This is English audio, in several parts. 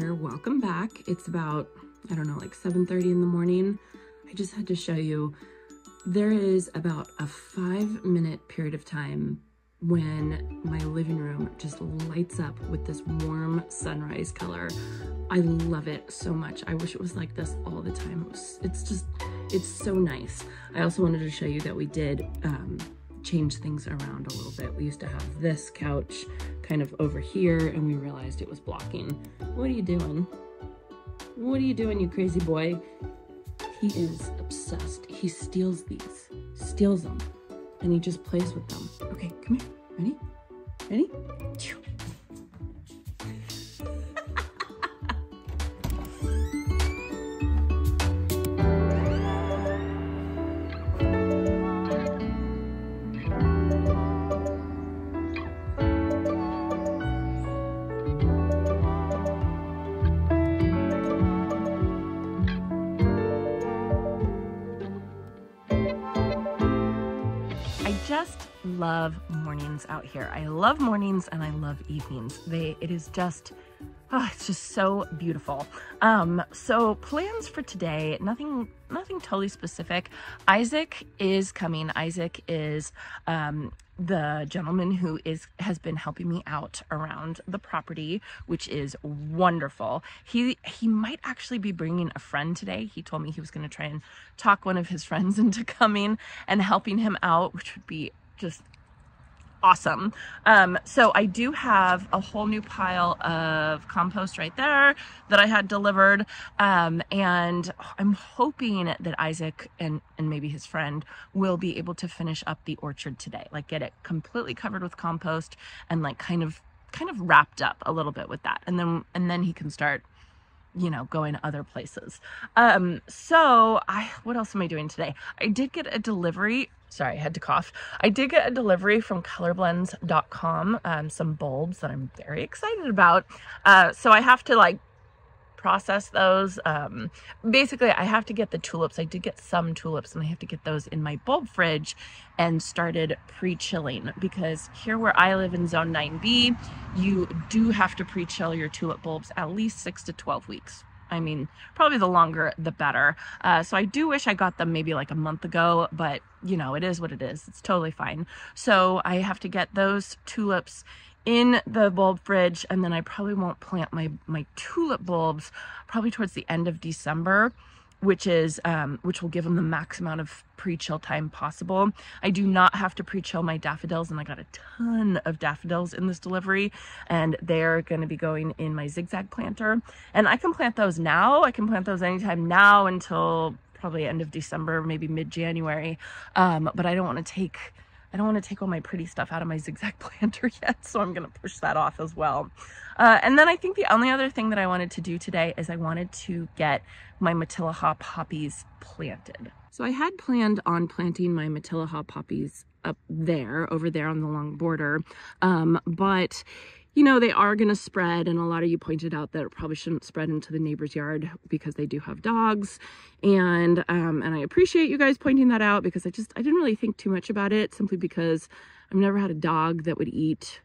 here. Welcome back. It's about, I don't know, like 7.30 in the morning. I just had to show you, there is about a five minute period of time when my living room just lights up with this warm sunrise color. I love it so much. I wish it was like this all the time. It was, it's just, it's so nice. I also wanted to show you that we did um, change things around a little bit. We used to have this couch kind of over here and we realized it was blocking. What are you doing? What are you doing, you crazy boy? He is obsessed. He steals these, steals them, and he just plays with them. Okay, come here. Ready? Ready? Love mornings out here. I love mornings and I love evenings. They, it is just, oh, it's just so beautiful. Um, so plans for today, nothing, nothing totally specific. Isaac is coming. Isaac is, um, the gentleman who is has been helping me out around the property which is wonderful he he might actually be bringing a friend today he told me he was going to try and talk one of his friends into coming and helping him out which would be just awesome. Um, so I do have a whole new pile of compost right there that I had delivered. Um, and I'm hoping that Isaac and, and maybe his friend will be able to finish up the orchard today, like get it completely covered with compost and like kind of kind of wrapped up a little bit with that. And then and then he can start you know, going to other places. Um, so I, what else am I doing today? I did get a delivery. Sorry, I had to cough. I did get a delivery from colorblends.com, um, some bulbs that I'm very excited about. Uh, so I have to like process those. Um, basically, I have to get the tulips. I did get some tulips and I have to get those in my bulb fridge and started pre-chilling because here where I live in zone 9B, you do have to pre-chill your tulip bulbs at least six to 12 weeks. I mean, probably the longer, the better. Uh, so I do wish I got them maybe like a month ago, but you know, it is what it is. It's totally fine. So I have to get those tulips in the bulb fridge and then I probably won't plant my my tulip bulbs probably towards the end of December which is um, which will give them the max amount of pre-chill time possible. I do not have to pre-chill my daffodils and I got a ton of daffodils in this delivery and they're going to be going in my zigzag planter and I can plant those now. I can plant those anytime now until probably end of December, maybe mid-January. Um, but I don't want to take I don't want to take all my pretty stuff out of my zigzag planter yet, so I'm going to push that off as well. Uh, and then I think the only other thing that I wanted to do today is I wanted to get my Matilija poppies planted. So I had planned on planting my Matilija poppies up there, over there on the long border, um, but you know, they are going to spread. And a lot of you pointed out that it probably shouldn't spread into the neighbor's yard because they do have dogs. And, um, and I appreciate you guys pointing that out because I just, I didn't really think too much about it simply because I've never had a dog that would eat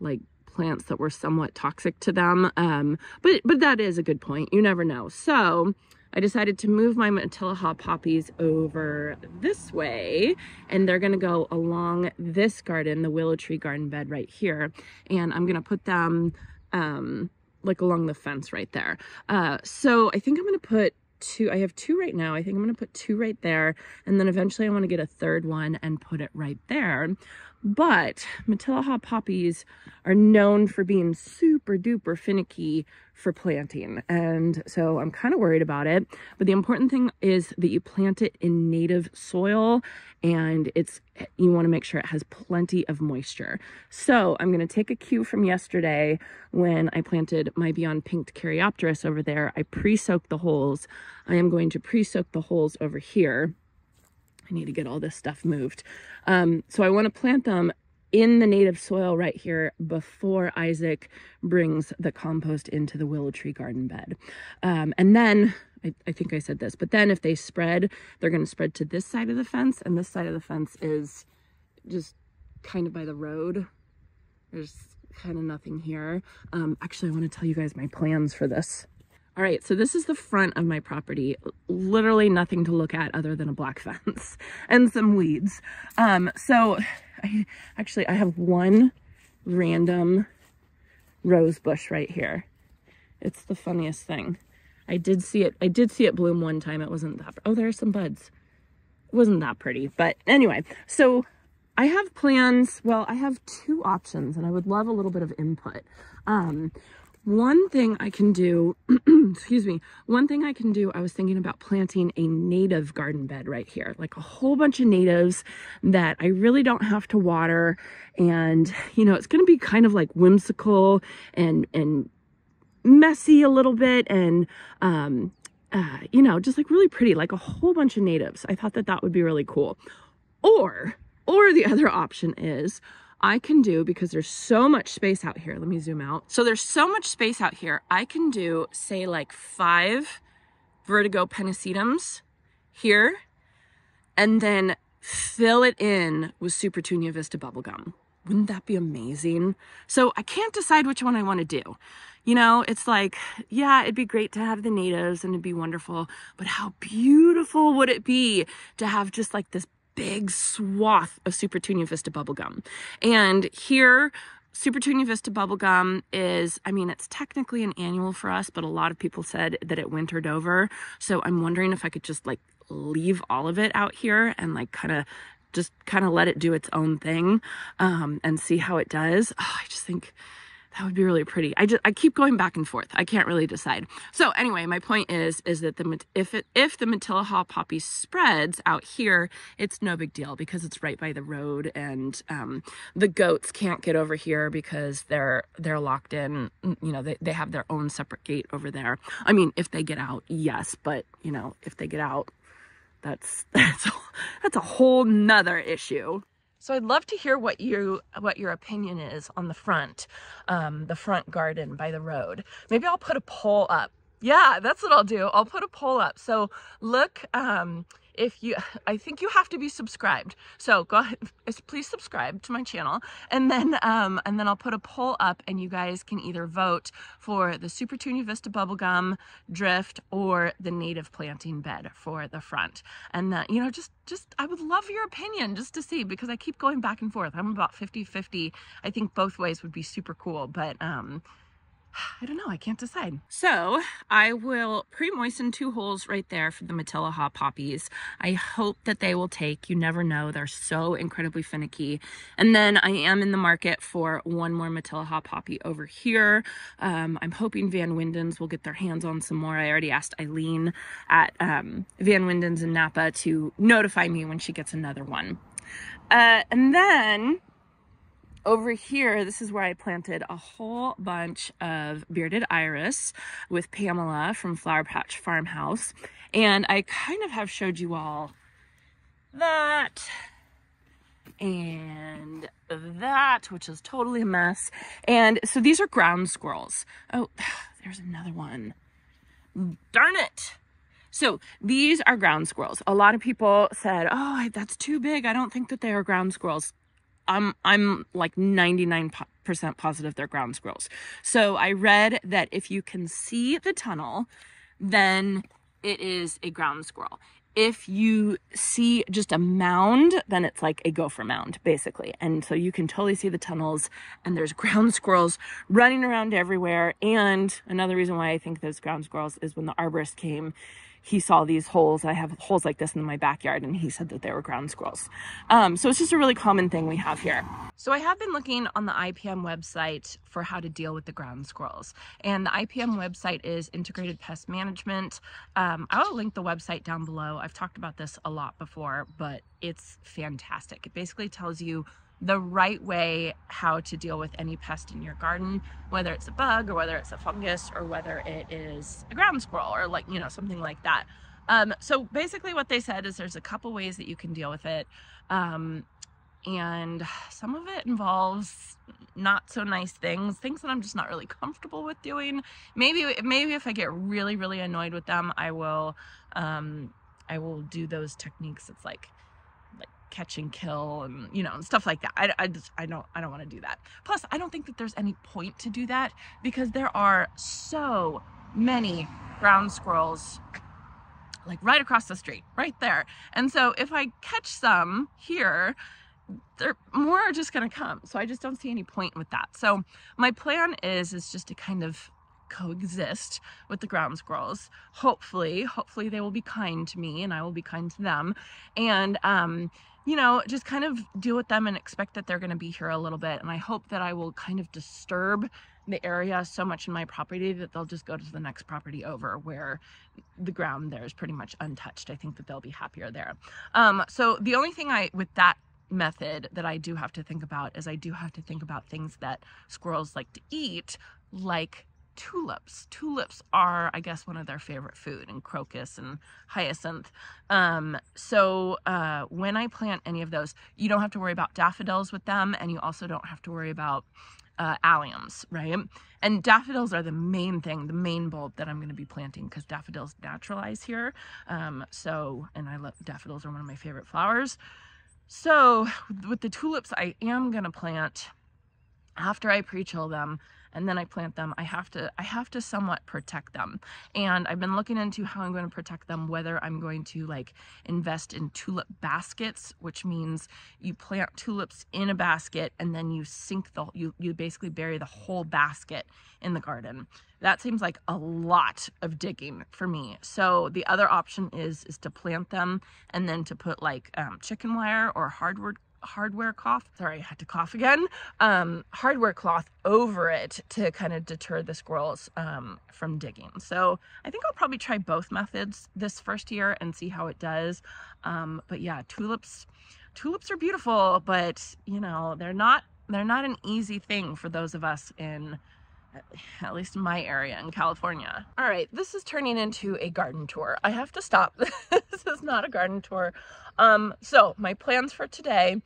like plants that were somewhat toxic to them. Um, but, but that is a good point. You never know. So I decided to move my Matilija poppies over this way and they're gonna go along this garden, the willow tree garden bed right here. And I'm gonna put them um, like along the fence right there. Uh, so I think I'm gonna put two, I have two right now. I think I'm gonna put two right there. And then eventually I wanna get a third one and put it right there. But Matilija poppies are known for being super duper finicky for planting. And so I'm kind of worried about it. But the important thing is that you plant it in native soil and it's you want to make sure it has plenty of moisture. So I'm going to take a cue from yesterday when I planted my Beyond Pinked Caryopteris over there. I pre-soaked the holes. I am going to pre-soak the holes over here I need to get all this stuff moved. Um, so I want to plant them in the native soil right here before Isaac brings the compost into the willow tree garden bed. Um, and then, I, I, think I said this, but then if they spread, they're going to spread to this side of the fence. And this side of the fence is just kind of by the road. There's kind of nothing here. Um, actually, I want to tell you guys my plans for this. All right, so this is the front of my property. Literally nothing to look at other than a black fence and some weeds. Um, so I actually, I have one random rose bush right here. It's the funniest thing. I did see it. I did see it bloom one time. It wasn't that. Oh, there are some buds. It wasn't that pretty. But anyway, so I have plans. Well, I have two options and I would love a little bit of input. Um, one thing I can do, excuse me, one thing I can do, I was thinking about planting a native garden bed right here, like a whole bunch of natives that I really don't have to water. And, you know, it's going to be kind of like whimsical and, and messy a little bit and, um, uh, you know, just like really pretty, like a whole bunch of natives. I thought that that would be really cool. Or, or the other option is I can do, because there's so much space out here, let me zoom out. So there's so much space out here, I can do, say, like five Vertigo pennisetums here, and then fill it in with Supertunia Vista bubblegum. Wouldn't that be amazing? So I can't decide which one I want to do. You know, it's like, yeah, it'd be great to have the natives and it'd be wonderful, but how beautiful would it be to have just like this big swath of Super Supertunia Vista bubblegum. And here, Super Supertunia Vista bubblegum is, I mean, it's technically an annual for us, but a lot of people said that it wintered over. So I'm wondering if I could just like leave all of it out here and like kind of just kind of let it do its own thing um, and see how it does. Oh, I just think that would be really pretty. I just I keep going back and forth. I can't really decide. So anyway, my point is is that the if it if the Matilija poppy spreads out here, it's no big deal because it's right by the road and um, the goats can't get over here because they're they're locked in. You know they they have their own separate gate over there. I mean, if they get out, yes, but you know if they get out, that's that's that's a whole nother issue. So I'd love to hear what you what your opinion is on the front, um, the front garden by the road. Maybe I'll put a poll up. Yeah, that's what I'll do. I'll put a poll up. So look, um, if you i think you have to be subscribed. So go ahead please subscribe to my channel. And then um and then i'll put a poll up and you guys can either vote for the Super supertunia vista bubblegum drift or the native planting bed for the front. And that you know just just i would love your opinion just to see because i keep going back and forth. I'm about 50 50 i think both ways would be super cool but um I don't know. I can't decide. So I will pre-moisten two holes right there for the Matilija poppies. I hope that they will take. You never know. They're so incredibly finicky. And then I am in the market for one more Matilija poppy over here. Um, I'm hoping Van Windens will get their hands on some more. I already asked Eileen at um, Van Windens in Napa to notify me when she gets another one. Uh, and then over here, this is where I planted a whole bunch of bearded iris with Pamela from Flower Patch Farmhouse. And I kind of have showed you all that and that, which is totally a mess. And so these are ground squirrels. Oh, there's another one. Darn it. So these are ground squirrels. A lot of people said, oh, that's too big. I don't think that they are ground squirrels. I'm I'm like 99% positive they're ground squirrels. So I read that if you can see the tunnel, then it is a ground squirrel. If you see just a mound, then it's like a gopher mound, basically. And so you can totally see the tunnels, and there's ground squirrels running around everywhere. And another reason why I think there's ground squirrels is when the arborist came, he saw these holes. I have holes like this in my backyard, and he said that they were ground squirrels. Um, so it's just a really common thing we have here. So I have been looking on the IPM website for how to deal with the ground squirrels. And the IPM website is Integrated Pest Management. Um, I'll link the website down below. I've talked about this a lot before, but it's fantastic. It basically tells you the right way how to deal with any pest in your garden, whether it's a bug or whether it's a fungus or whether it is a ground squirrel or like, you know, something like that. Um, so basically what they said is there's a couple ways that you can deal with it. Um, and some of it involves not so nice things, things that I'm just not really comfortable with doing. Maybe, maybe if I get really, really annoyed with them, I will, um, I will do those techniques. It's like catch and kill and you know and stuff like that. I, I just i don't i don't want to do that. Plus i don't think that there's any point to do that because there are so many ground squirrels like right across the street right there. And so if i catch some here there more are just going to come. So i just don't see any point with that. So my plan is is just to kind of coexist with the ground squirrels. Hopefully, hopefully they will be kind to me and I will be kind to them. And, um, you know, just kind of deal with them and expect that they're going to be here a little bit. And I hope that I will kind of disturb the area so much in my property that they'll just go to the next property over where the ground there is pretty much untouched. I think that they'll be happier there. Um, so the only thing I, with that method that I do have to think about is I do have to think about things that squirrels like to eat, like tulips. Tulips are, I guess, one of their favorite food, and crocus and hyacinth. Um, so uh, when I plant any of those, you don't have to worry about daffodils with them, and you also don't have to worry about uh, alliums, right? And daffodils are the main thing, the main bulb that I'm going to be planting because daffodils naturalize here. Um, so, and I love daffodils are one of my favorite flowers. So with the tulips, I am going to plant after I pre-chill them and then I plant them, I have to I have to somewhat protect them. And I've been looking into how I'm going to protect them, whether I'm going to like invest in tulip baskets, which means you plant tulips in a basket and then you sink the you you basically bury the whole basket in the garden. That seems like a lot of digging for me. So the other option is is to plant them and then to put like um, chicken wire or hardwood hardware cloth, sorry, I had to cough again, um, hardware cloth over it to kind of deter the squirrels um, from digging. So I think I'll probably try both methods this first year and see how it does. Um, but yeah, tulips, tulips are beautiful, but you know, they're not, they're not an easy thing for those of us in at least in my area in California. All right, this is turning into a garden tour. I have to stop. this is not a garden tour. Um, so my plans for today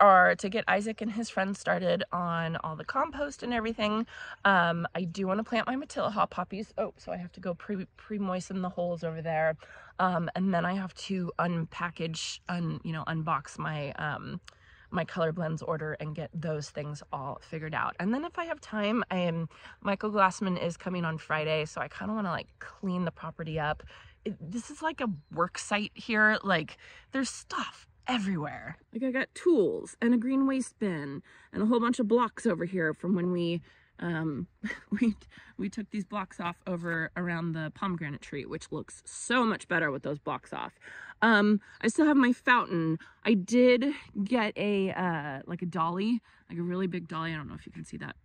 are to get Isaac and his friends started on all the compost and everything. Um, I do want to plant my Matilija poppies. Oh, so I have to go pre pre the holes over there, um, and then I have to unpackage, un you know, unbox my um, my color blends order and get those things all figured out. And then if I have time, I am Michael Glassman is coming on Friday, so I kind of want to like clean the property up. It, this is like a work site here. Like there's stuff everywhere. Like I got tools and a green waste bin and a whole bunch of blocks over here from when we um, we, we took these blocks off over around the pomegranate tree, which looks so much better with those blocks off. Um, I still have my fountain. I did get a, uh, like a dolly, like a really big dolly. I don't know if you can see that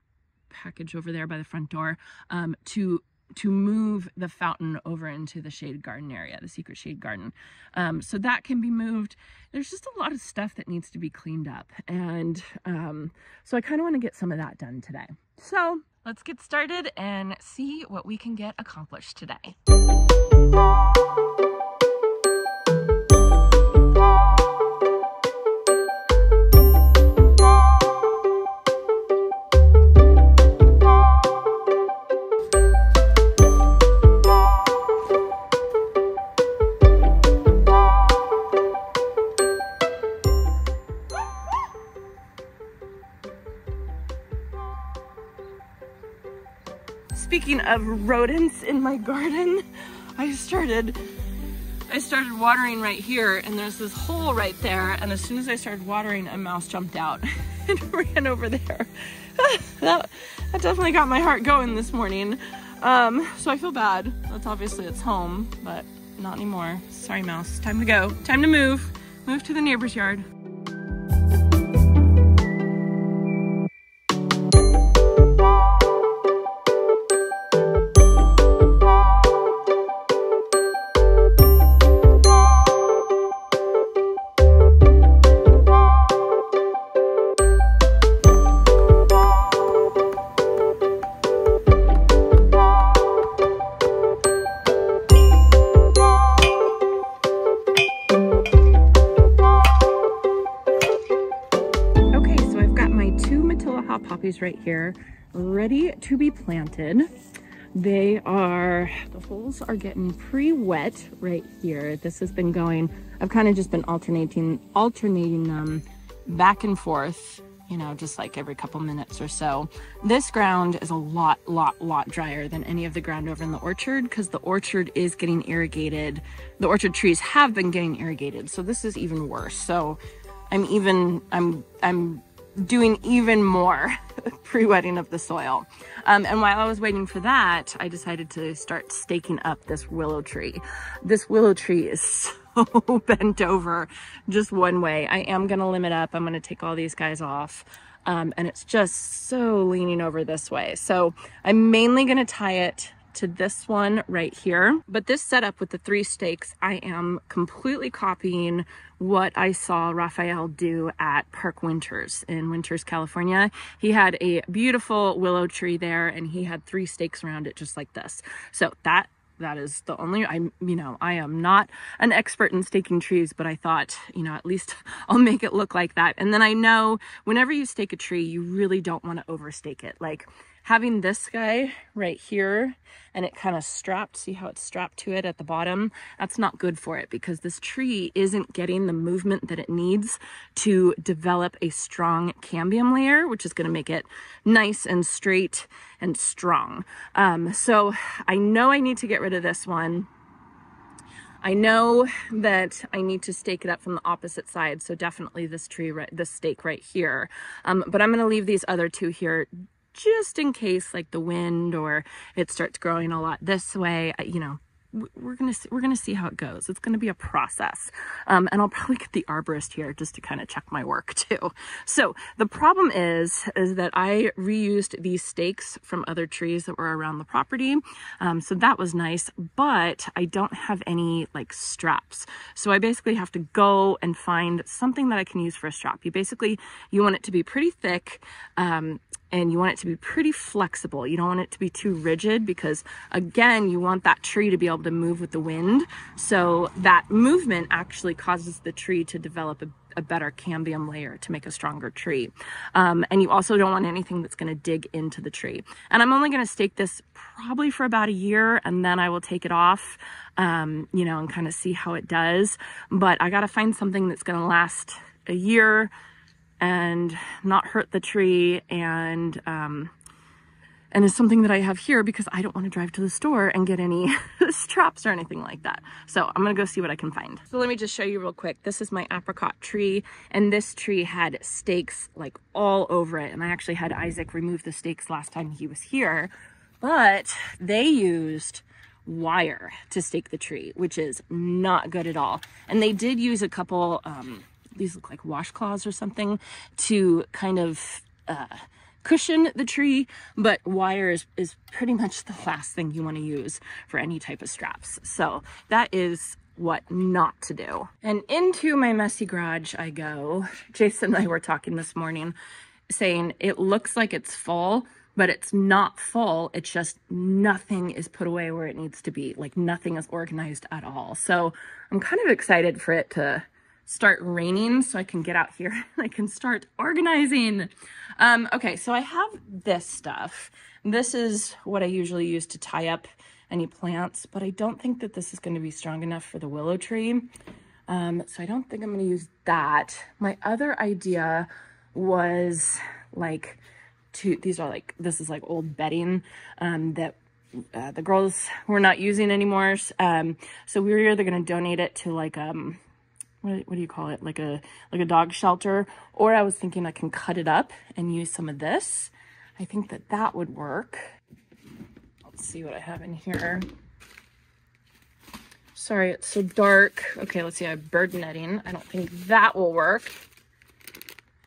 package over there by the front door, um, to to move the fountain over into the shade garden area, the secret shade garden. Um, so that can be moved. There's just a lot of stuff that needs to be cleaned up. And um, so I kind of want to get some of that done today. So let's get started and see what we can get accomplished today. Speaking of rodents in my garden, I started I started watering right here and there's this hole right there and as soon as I started watering a mouse jumped out and ran over there. that, that definitely got my heart going this morning. Um, so I feel bad. That's obviously its home, but not anymore. Sorry mouse, time to go. Time to move. Move to the neighbor's yard. Right here, ready to be planted. They are, the holes are getting pretty wet right here. This has been going, I've kind of just been alternating, alternating them back and forth, you know, just like every couple minutes or so. This ground is a lot, lot, lot drier than any of the ground over in the orchard because the orchard is getting irrigated. The orchard trees have been getting irrigated. So this is even worse. So I'm even, I'm, I'm doing even more pre-wetting of the soil. Um, and while I was waiting for that, I decided to start staking up this willow tree. This willow tree is so bent over just one way. I am going to limit up. I'm going to take all these guys off. Um, and it's just so leaning over this way. So I'm mainly going to tie it to this one right here. But this setup with the three stakes, I am completely copying what I saw Raphael do at Park Winters in Winters, California. He had a beautiful willow tree there and he had three stakes around it just like this. So that that is the only i'm you know i am not an expert in staking trees but i thought you know at least i'll make it look like that and then i know whenever you stake a tree you really don't want to overstake it like having this guy right here and it kind of strapped, see how it's strapped to it at the bottom? That's not good for it because this tree isn't getting the movement that it needs to develop a strong cambium layer, which is going to make it nice and straight and strong. Um, so I know I need to get rid of this one. I know that I need to stake it up from the opposite side, so definitely this tree, right, this stake right here. Um, but I'm going to leave these other two here just in case like the wind or it starts growing a lot this way, you know, we're gonna see, we're gonna see how it goes. It's gonna be a process, um, and I'll probably get the arborist here just to kind of check my work too. So the problem is is that I reused these stakes from other trees that were around the property, um, so that was nice. But I don't have any like straps, so I basically have to go and find something that I can use for a strap. You basically you want it to be pretty thick. Um, and you want it to be pretty flexible. You don't want it to be too rigid because again, you want that tree to be able to move with the wind. So that movement actually causes the tree to develop a, a better cambium layer to make a stronger tree. Um, and you also don't want anything that's going to dig into the tree. And I'm only going to stake this probably for about a year and then I will take it off, um, you know, and kind of see how it does. But I got to find something that's going to last a year and not hurt the tree and um, and is something that I have here because I don't want to drive to the store and get any straps or anything like that. So I'm gonna go see what I can find. So let me just show you real quick. This is my apricot tree and this tree had stakes like all over it. And I actually had Isaac remove the stakes last time he was here, but they used wire to stake the tree, which is not good at all. And they did use a couple, um, these look like washcloths or something to kind of uh, cushion the tree, but wire is, is pretty much the last thing you want to use for any type of straps. So that is what not to do. And into my messy garage I go. Jason and I were talking this morning saying it looks like it's full, but it's not full. It's just nothing is put away where it needs to be. Like nothing is organized at all. So I'm kind of excited for it to start raining so I can get out here and I can start organizing. Um, okay, so I have this stuff. This is what I usually use to tie up any plants, but I don't think that this is going to be strong enough for the willow tree. Um, so I don't think I'm going to use that. My other idea was like to, these are like, this is like old bedding um, that uh, the girls were not using anymore. Um, so we were either going to donate it to like, um, what, what do you call it? Like a, like a dog shelter. Or I was thinking I can cut it up and use some of this. I think that that would work. Let's see what I have in here. Sorry, it's so dark. Okay, let's see. I have bird netting. I don't think that will work.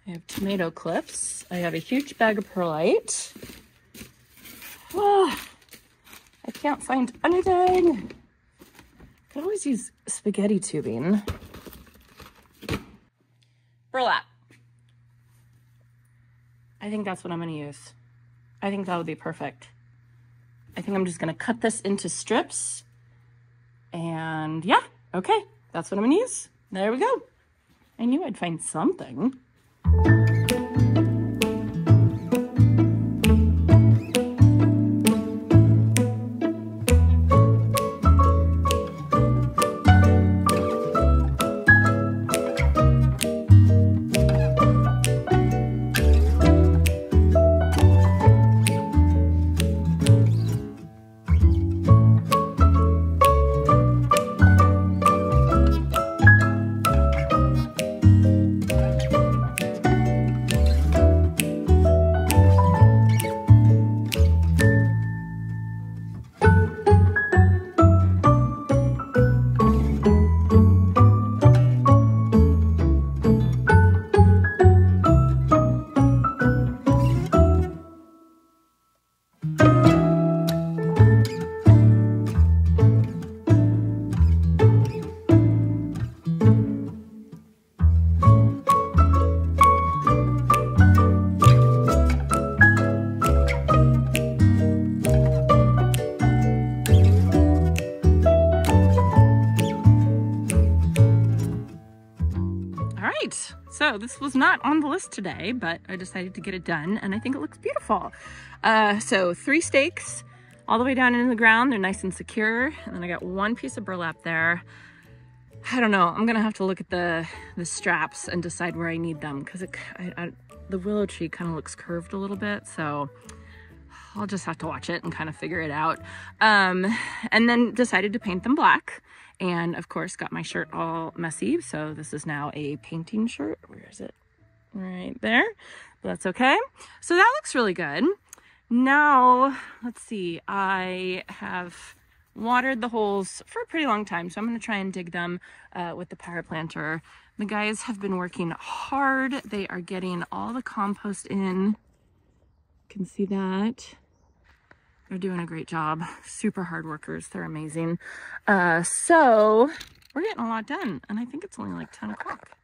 I have tomato clips. I have a huge bag of perlite. Oh, I can't find anything. I could always use spaghetti tubing burlap. I think that's what I'm going to use. I think that would be perfect. I think I'm just going to cut this into strips. And yeah, okay, that's what I'm going to use. There we go. I knew I'd find something. This was not on the list today, but I decided to get it done and I think it looks beautiful. Uh, so three stakes all the way down into the ground. They're nice and secure. And then I got one piece of burlap there. I don't know. I'm gonna have to look at the the straps and decide where I need them because the willow tree kind of looks curved a little bit. So I'll just have to watch it and kind of figure it out. Um, and then decided to paint them black. And of course got my shirt all messy. So this is now a painting shirt. Where is it? Right there. That's okay. So that looks really good. Now, let's see, I have watered the holes for a pretty long time, so I'm going to try and dig them uh, with the power planter. The guys have been working hard. They are getting all the compost in. You can see that. They're doing a great job. Super hard workers. They're amazing. Uh, so we're getting a lot done, and I think it's only like 10 o'clock.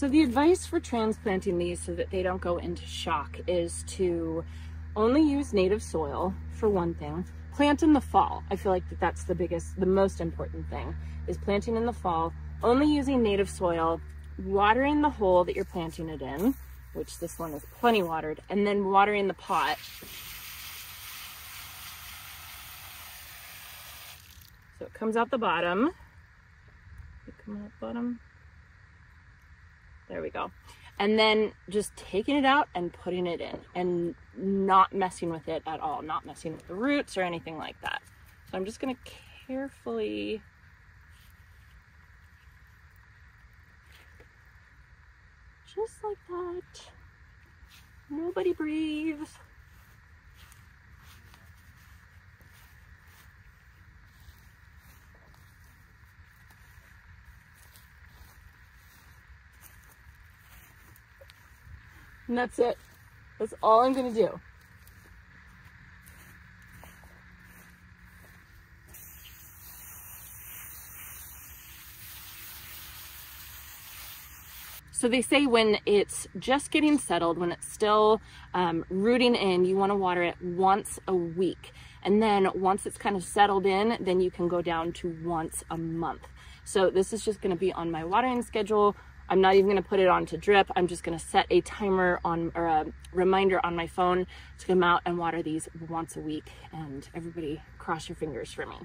So the advice for transplanting these so that they don't go into shock is to only use native soil for one thing. Plant in the fall. I feel like that that's the biggest, the most important thing is planting in the fall, only using native soil, watering the hole that you're planting it in, which this one is plenty watered, and then watering the pot. So it comes out the bottom. Come out the bottom. There we go. And then just taking it out and putting it in and not messing with it at all, not messing with the roots or anything like that. So I'm just going to carefully just like that. Nobody breathes. And that's it. That's all I'm gonna do. So they say when it's just getting settled, when it's still um, rooting in, you wanna water it once a week. And then once it's kind of settled in, then you can go down to once a month. So this is just gonna be on my watering schedule I'm not even gonna put it on to drip. I'm just gonna set a timer on or a reminder on my phone to come out and water these once a week. And everybody cross your fingers for me.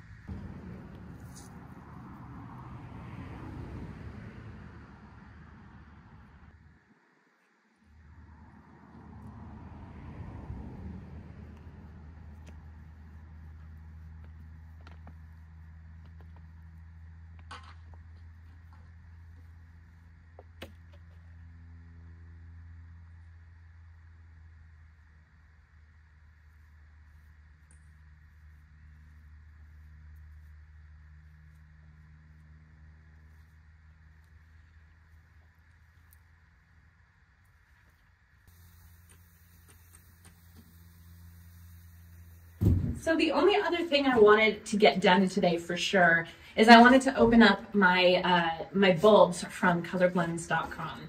So the only other thing I wanted to get done today for sure is I wanted to open up my uh, my bulbs from colorblends.com.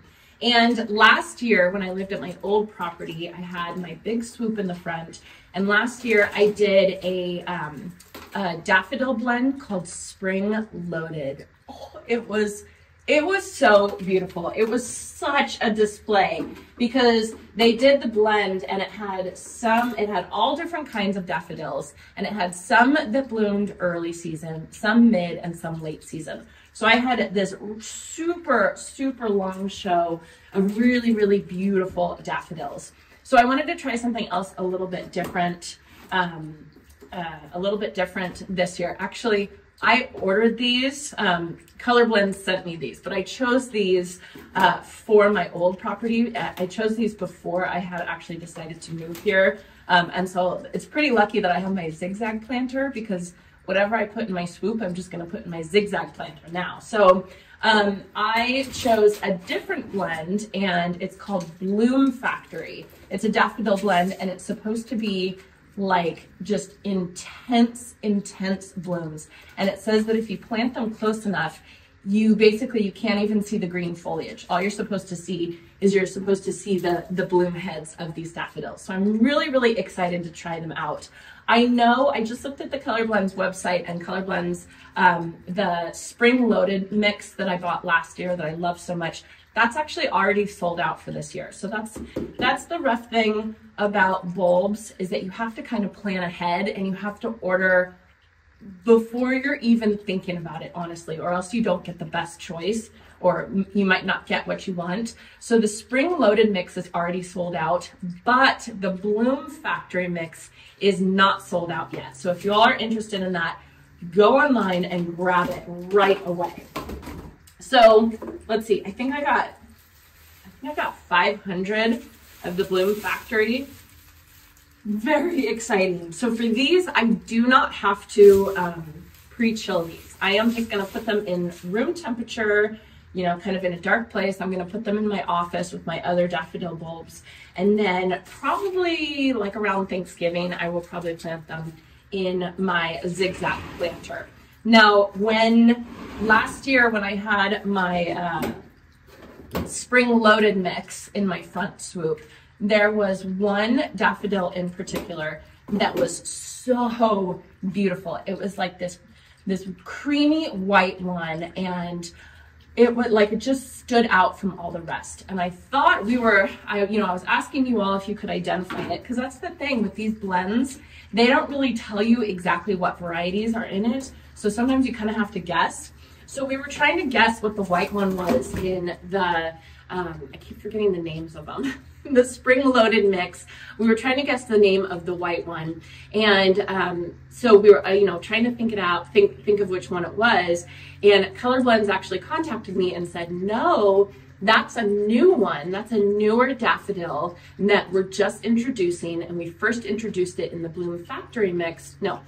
And last year when I lived at my old property, I had my big swoop in the front. And last year I did a, um, a daffodil blend called Spring Loaded. Oh, it was it was so beautiful. It was such a display because they did the blend and it had some, it had all different kinds of daffodils and it had some that bloomed early season, some mid and some late season. So I had this super, super long show of really, really beautiful daffodils. So I wanted to try something else a little bit different, um, uh, a little bit different this year. Actually, I ordered these. Um, Colorblend sent me these, but I chose these uh, for my old property. I chose these before I had actually decided to move here. Um, and so it's pretty lucky that I have my zigzag planter because whatever I put in my swoop, I'm just going to put in my zigzag planter now. So um, I chose a different blend and it's called Bloom Factory. It's a daffodil blend and it's supposed to be like just intense, intense blooms. And it says that if you plant them close enough, you basically you can't even see the green foliage. All you're supposed to see is you're supposed to see the the bloom heads of these daffodils. So I'm really really excited to try them out. I know I just looked at the Colorblends website and Colorblends um, the spring loaded mix that I bought last year that I love so much. That's actually already sold out for this year. So that's that's the rough thing about bulbs is that you have to kind of plan ahead and you have to order before you're even thinking about it, honestly, or else you don't get the best choice or you might not get what you want. So the spring loaded mix is already sold out, but the Bloom Factory mix is not sold out yet. So if you all are interested in that, go online and grab it right away. So let's see, I think I got, I think I got 500 of the Bloom Factory very exciting. So for these, I do not have to um, pre-chill these. I am just gonna put them in room temperature, you know, kind of in a dark place. I'm gonna put them in my office with my other daffodil bulbs. And then probably like around Thanksgiving, I will probably plant them in my zigzag planter. Now, when last year when I had my uh, spring loaded mix in my front swoop, there was one daffodil in particular that was so beautiful. It was like this this creamy white one and it would like it just stood out from all the rest. And i thought we were i you know i was asking you all if you could identify it because that's the thing with these blends. They don't really tell you exactly what varieties are in it. So sometimes you kind of have to guess. So we were trying to guess what the white one was in the um, i keep forgetting the names of them the spring loaded mix. We were trying to guess the name of the white one. And um, so we were, uh, you know, trying to think it out, think, think of which one it was. And Colorblends actually contacted me and said, no, that's a new one. That's a newer daffodil that we're just introducing. And we first introduced it in the Bloom Factory mix. No,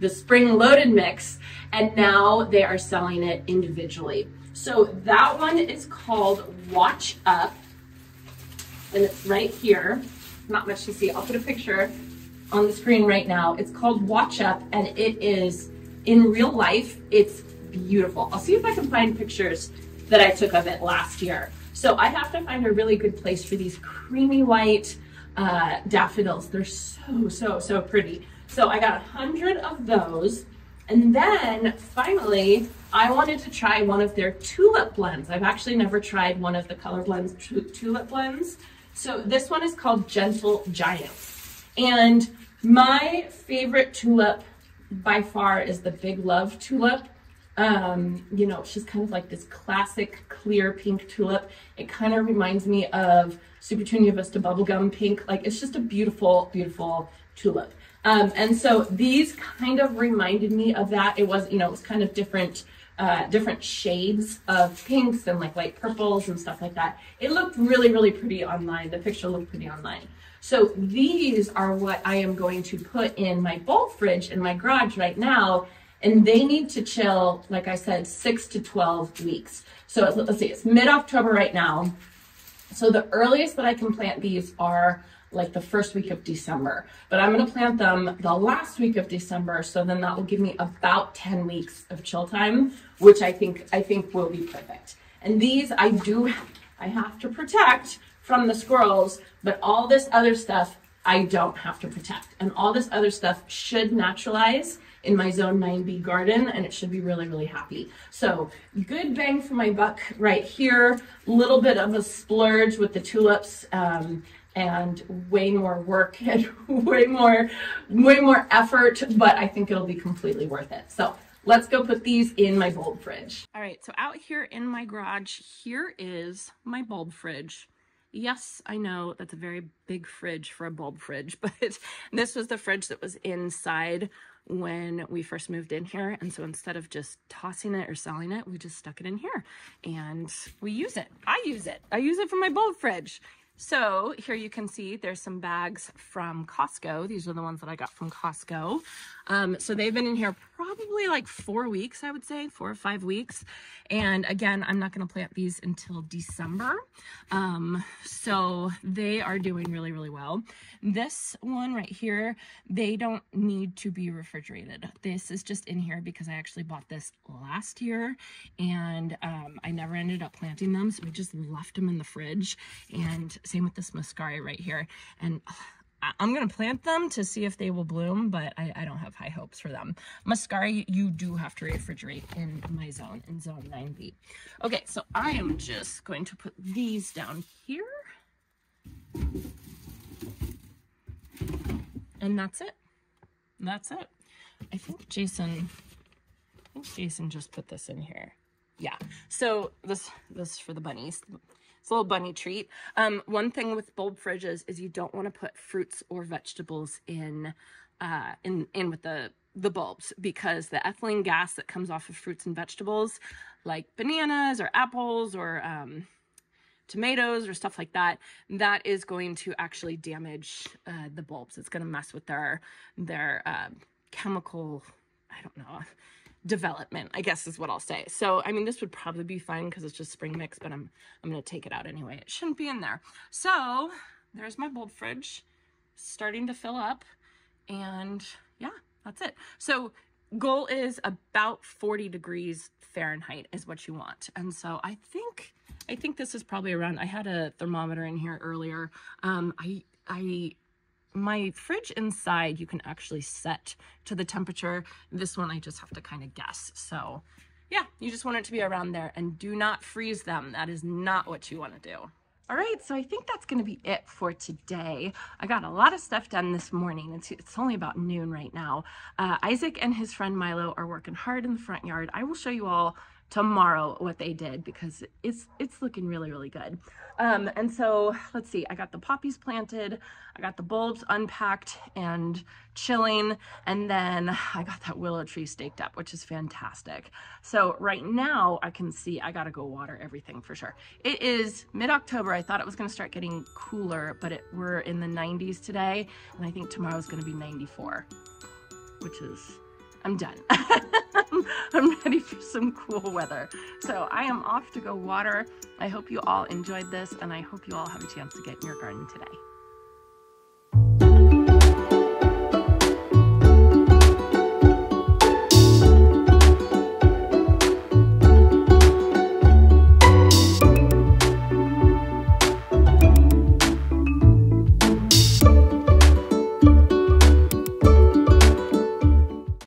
the spring loaded mix. And now they are selling it individually. So that one is called Watch Up and it's right here. Not much to see. I'll put a picture on the screen right now. It's called Watch Up, and it is in real life. It's beautiful. I'll see if I can find pictures that I took of it last year. So I have to find a really good place for these creamy white uh, daffodils. They're so, so, so pretty. So I got a hundred of those. And then finally, I wanted to try one of their tulip blends. I've actually never tried one of the Colorblends tulip blends. So this one is called Gentle Giant. And my favorite tulip by far is the Big Love tulip. Um, you know, she's kind of like this classic clear pink tulip. It kind of reminds me of Supertunia Vista bubblegum pink. Like it's just a beautiful, beautiful tulip. Um, and so these kind of reminded me of that. It was, you know, it was kind of different uh, different shades of pinks and like light purples and stuff like that. It looked really, really pretty online. The picture looked pretty online. So these are what I am going to put in my bulb fridge in my garage right now. And they need to chill, like I said, six to 12 weeks. So let's see, it's mid-October right now. So the earliest that I can plant these are like the first week of December. But I'm going to plant them the last week of December, so then that will give me about 10 weeks of chill time, which I think I think will be perfect. And these I do I have to protect from the squirrels, but all this other stuff I don't have to protect. And all this other stuff should naturalize in my zone 9B garden and it should be really, really happy. So good bang for my buck right here. Little bit of a splurge with the tulips. Um, and way more work and way more way more effort but i think it'll be completely worth it. So let's go put these in my bulb fridge. All right so out here in my garage here is my bulb fridge. Yes i know that's a very big fridge for a bulb fridge but this was the fridge that was inside when we first moved in here and so instead of just tossing it or selling it we just stuck it in here and we use it. I use it. I use it for my bulb fridge So here you can see there's some bags from Costco. These are the ones that I got from Costco. Um, so they've been in here probably like four weeks, I would say, four or five weeks. And again, I'm not going to plant these until December. Um, so they are doing really, really well. This one right here, they don't need to be refrigerated. This is just in here because I actually bought this last year and um, I never ended up planting them. So we just left them in the fridge and same with this muscari right here. And uh, I'm going to plant them to see if they will bloom, but I, I, don't have high hopes for them. Muscari, you do have to refrigerate in my zone, in zone 9B. Okay, so I am just going to put these down here. And that's it. That's it. I think Jason, I think Jason just put this in here. Yeah. So this, this for the bunnies. It's a little bunny treat. Um, one thing with bulb fridges is you don't want to put fruits or vegetables in, uh, in, in with the, the bulbs because the ethylene gas that comes off of fruits and vegetables like bananas or apples or, um, tomatoes or stuff like that, that is going to actually damage uh, the bulbs. It's going to mess with their, their uh, chemical, I don't know, development, I guess is what I'll say. So, I mean, this would probably be fine because it's just spring mix, but I'm, I'm going to take it out anyway. It shouldn't be in there. So there's my bulb fridge starting to fill up and yeah, that's it. So goal is about 40 degrees Fahrenheit is what you want. And so I think, I think this is probably around, I had a thermometer in here earlier. Um, I, I my fridge inside you can actually set to the temperature. This one I just have to kind of guess. So yeah, you just want it to be around there and do not freeze them. That is not what you want to do. All right, so I think that's going to be it for today. I got a lot of stuff done this morning. It's, it's only about noon right now. Uh, Isaac and his friend Milo are working hard in the front yard. I will show you all tomorrow what they did because it's it's looking really really good. Um and so let's see i got the poppies planted i got the bulbs unpacked and chilling and then i got that willow tree staked up which is fantastic. So right now i can see i gotta go water everything for sure. It is mid-october. I thought it was going to start getting cooler but it we're in the 90s today and i think tomorrow is going to be 94 which is i'm done I'm ready for some cool weather. So I am off to go water. I hope you all enjoyed this and I hope you all have a chance to get in your garden today.